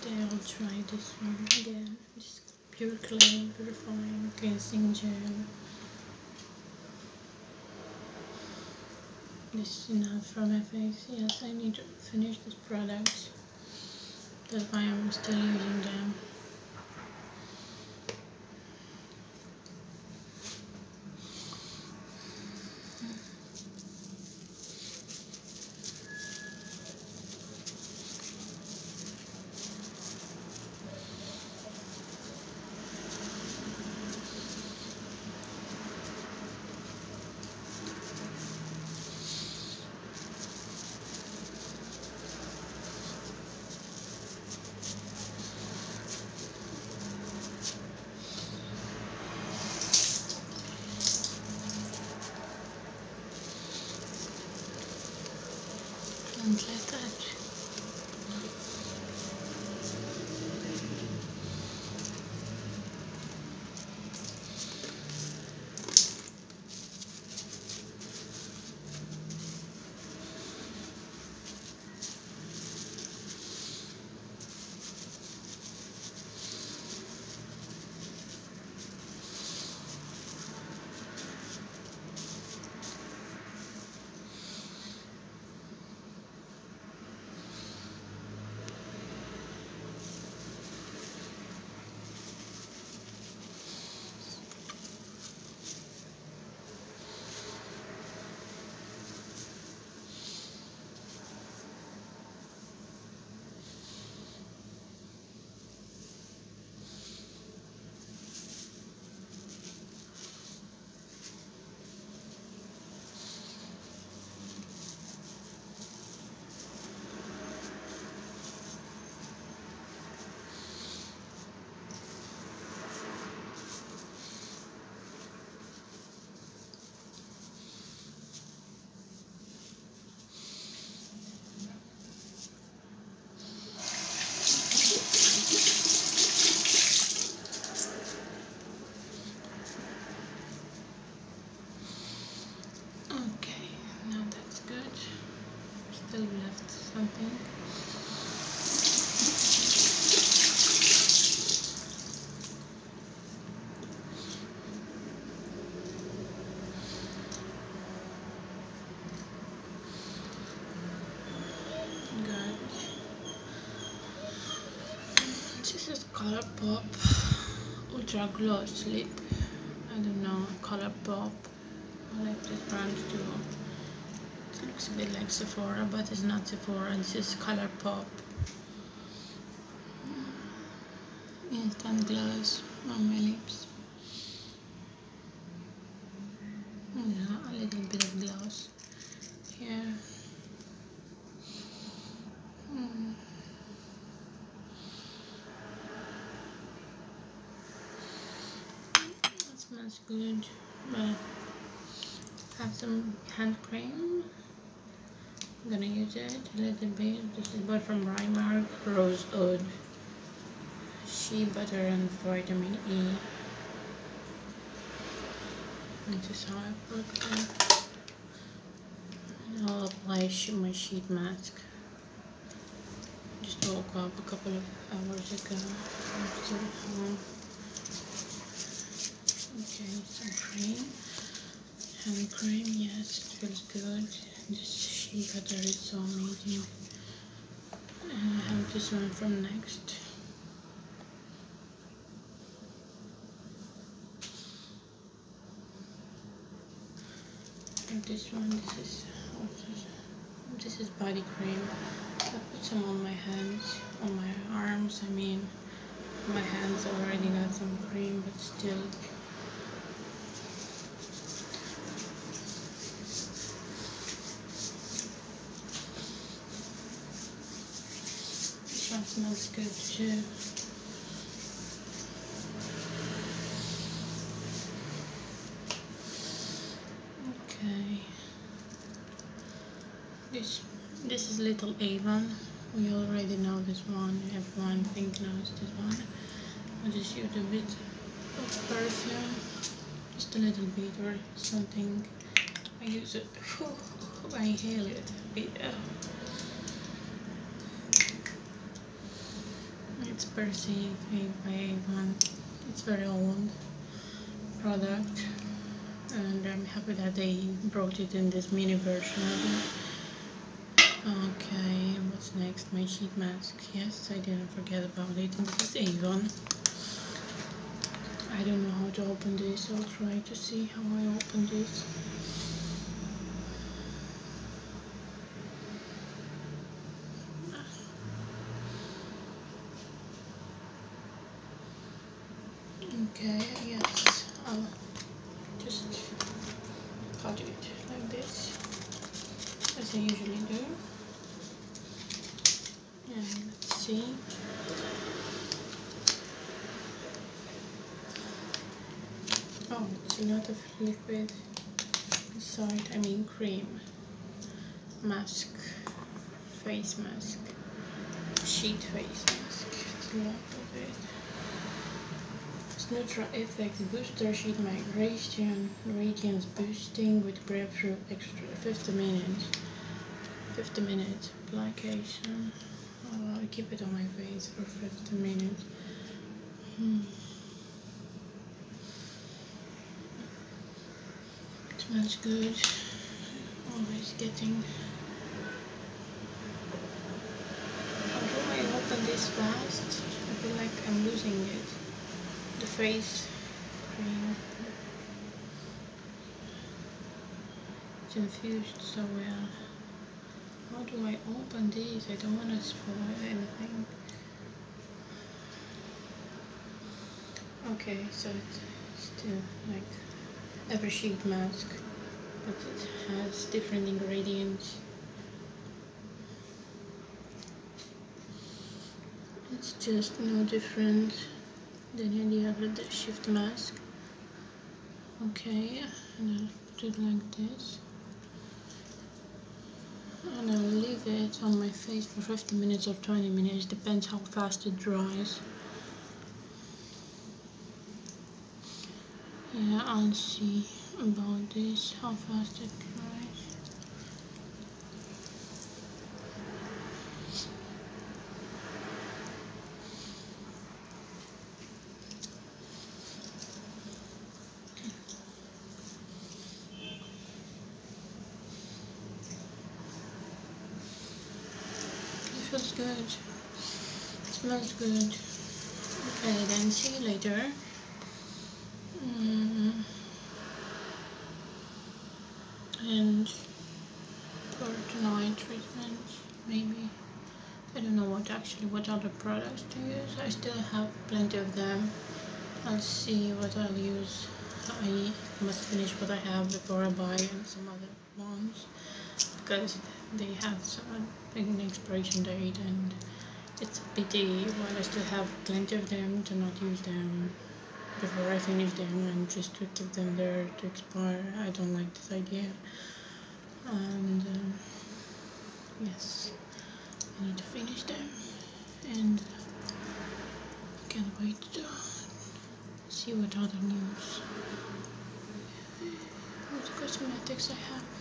Thursday I'll try this one again. Just pure clay, purifying, cleansing gel. This is enough for my face. Yes, I need to finish this product. That's why I'm still using them. And like that. Okay, now that's good. Still left something. Good. This is Color Pop Ultra Glow Sleep. I don't know, Color Pop. I like this brand too. It looks a bit like Sephora, but it's not Sephora. This is Color Pop. Instant gloss on my lips. Yeah, a little bit of gloss here. Hmm. That smells good, but have some hand cream. I'm gonna use it a little bit. This is bought from Primark Rosewood Shea butter and vitamin E. This is how I put it. And uh, I'll apply my sheet mask. Just woke up a couple of hours ago. I'm home. Okay, some cream. Hand cream, yes, it feels good. This butter is so amazing. And I have this one from Next. And this one, this is this? This is body cream. I put some on my hands, on my arms. I mean, my hands already got some cream, but still. This one smells good too. Okay. This this is Little Avon. We already know this one. Everyone think knows this one. I'll just use a bit of perfume, just a little bit or something. I use it. Whew, I inhale it a bit. Perceive by Avon. It's very old product and I'm happy that they brought it in this mini version of it. Okay, what's next? My sheet mask. Yes, I didn't forget about it. This is Avon. I don't know how to open this. I'll try to see how I open this. Okay, yes, I'll just cut it like this, as I usually do. And let's see. Oh, it's a lot of liquid inside, I mean cream, mask, face mask, sheet face mask, it's a lot of it. Nutra Effect Booster Sheet Migration Radiance Boosting with Grapefruit Extra 50 minutes. 50 minutes application. Oh, I'll keep it on my face for 50 minutes. Hmm. Smells good. Always getting. How do I open this fast? I feel like I'm losing it. The face cream. It's infused so well. How do I open these? I don't want to spoil anything. Okay, so it's still like every sheet mask, but it has different ingredients. It's just no different than any other shift mask. Okay, and I'll put it like this and I'll leave it on my face for 15 minutes or 20 minutes depends how fast it dries yeah I'll see about this how fast it dries good. smells good. Okay, then see you later. Mm. And for tonight treatment, maybe. I don't know what actually what other products to use. I still have plenty of them. I'll see what I'll use. I must finish what I have before I buy some other ones because they have some an expiration date and it's a pity while I still have plenty of them to not use them before I finish them and just to keep them there to expire. I don't like this idea and um, yes I need to finish them and I can't wait to see what other news. What cosmetics I have